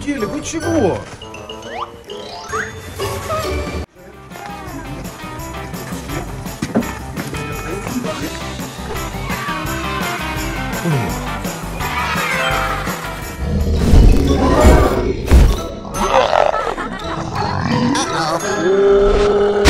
самом деле, вы чего? Бежим!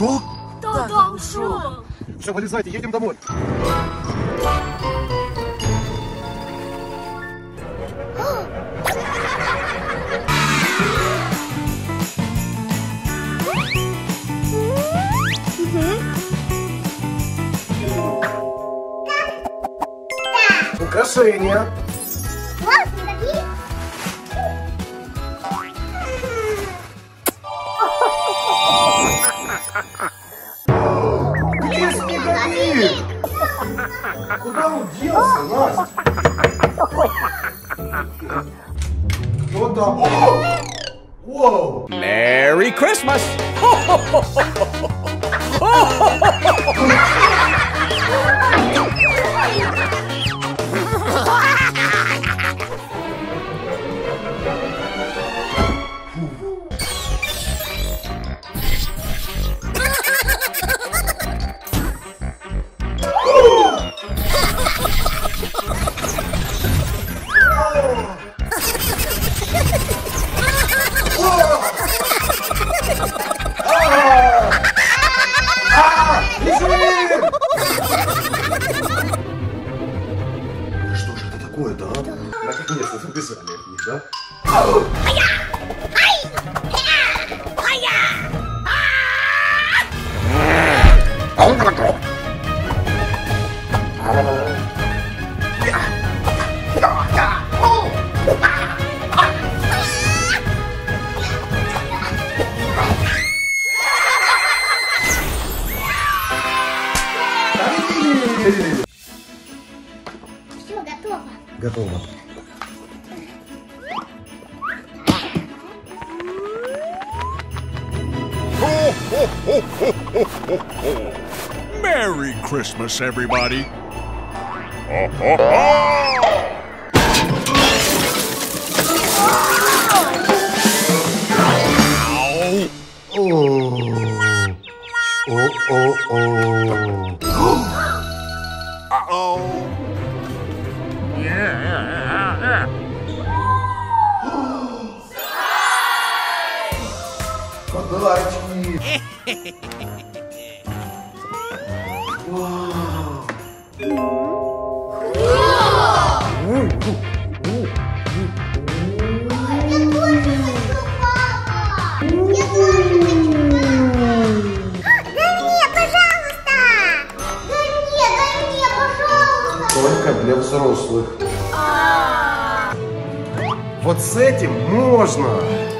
ушел. Да, да, ушел. Все, вылезайте, едем домой. Украшения. Куда он делся, Настя? Вот да? Все, Merry Christmas, everybody! Uh-oh. Подарочки. Я тоже хочу, папа! Я тоже хочу! Дай мне, для взрослых. Вот с этим можно.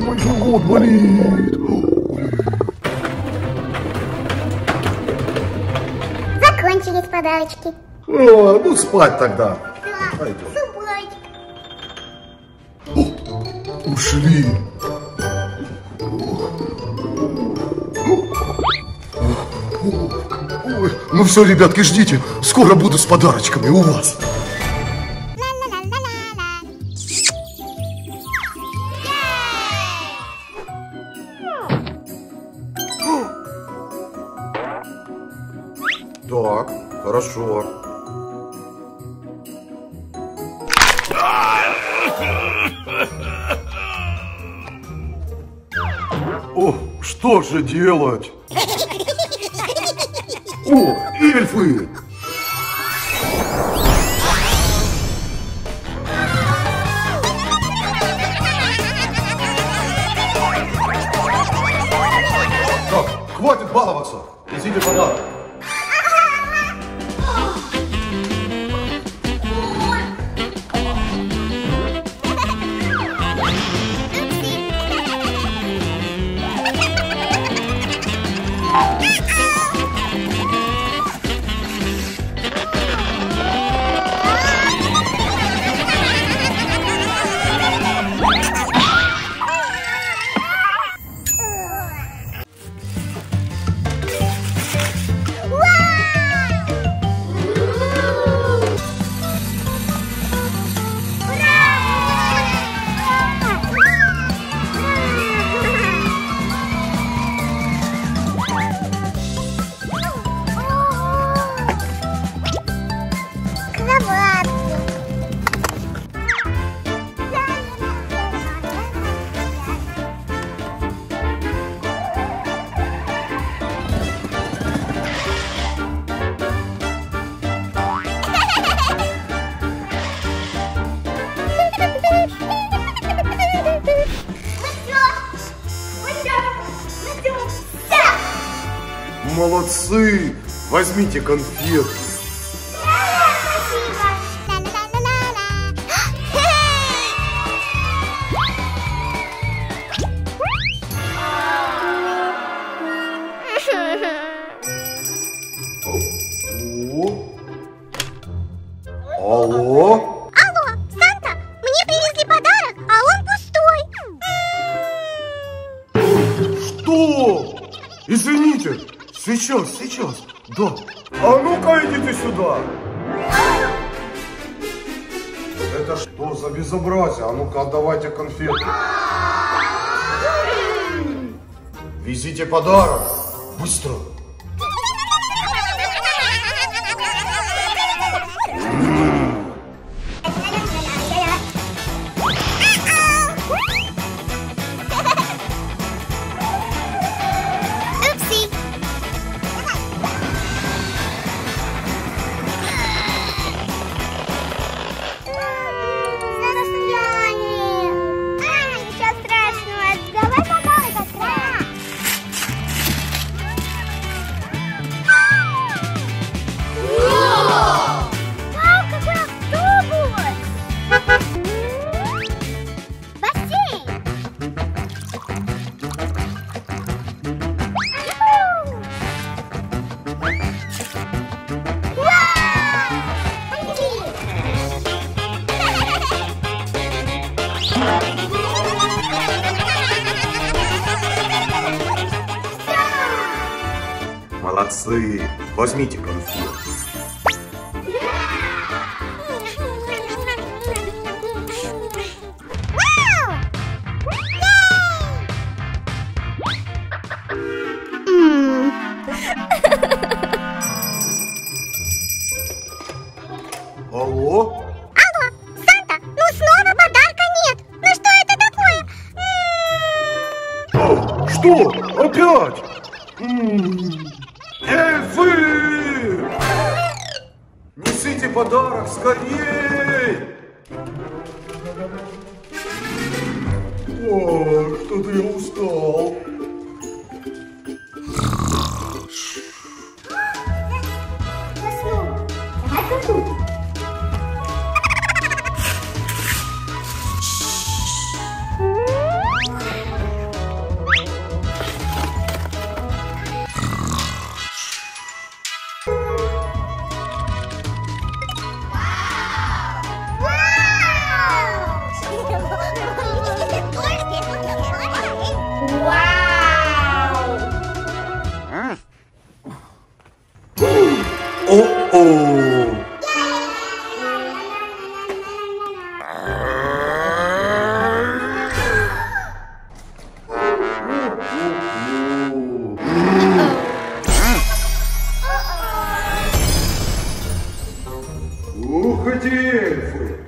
Мой живот болит. Закончились подарочки. О, ну спать тогда. Да, Пойдем. зубочек. Ушли. Ой, ну все, ребятки, ждите. Скоро буду с подарочками у вас. Так, хорошо. О, что же делать? Эльфы! Так, хватит баловаться. Несите подарок. Возьмите конфетку. Да. А ну-ка идите сюда. Это что за безобразие? А ну-ка отдавайте конфету. Везите подарок. Быстро. Молодцы. Возьмите конфету. О-о-о! Ух эти эльфы!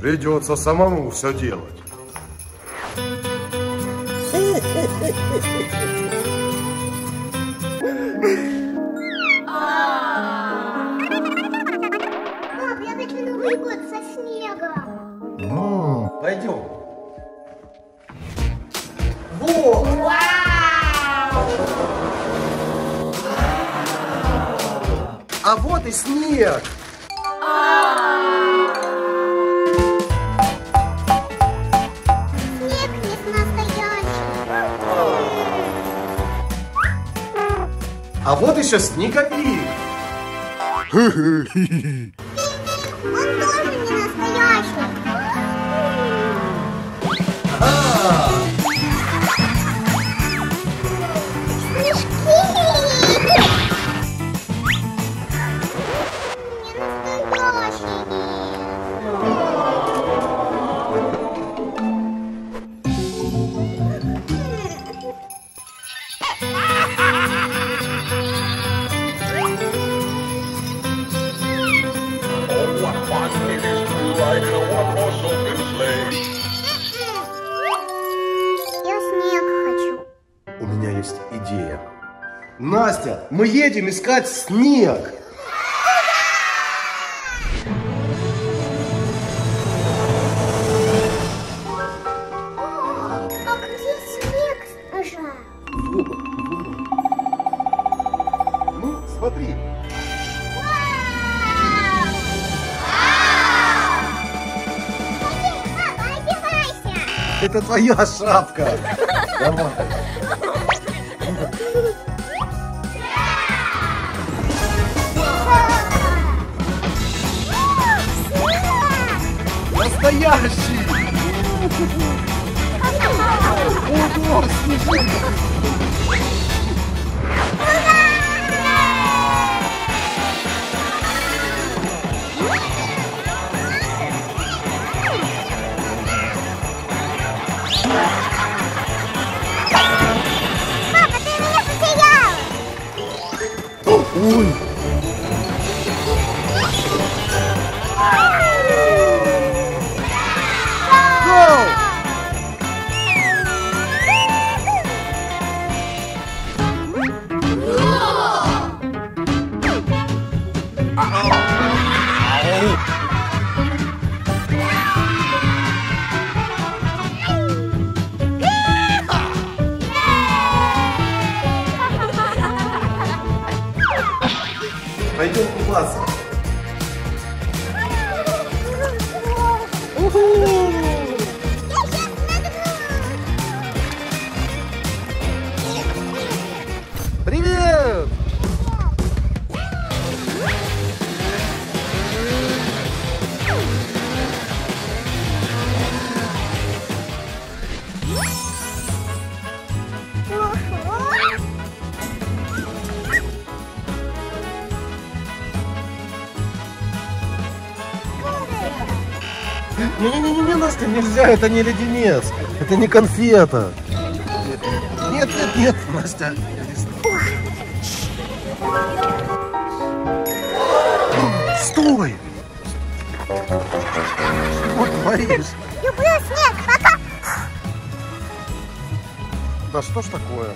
Придется самому все делать. Пап, я хочу Новый год со снегом. Пойдем. Вот! А вот и! Снег А вот еще снеговик! мы едем искать снег! А? Ну, смотри. Одевайся! Это твоя шапка. Давай. Kobayashi! O doce! Ui! Не-не-не, Настя, нельзя, это не леденец, это не конфета. Нет, нет, нет, Настя. Стой! Что творишь? Люблю снег, пока! Да что ж такое?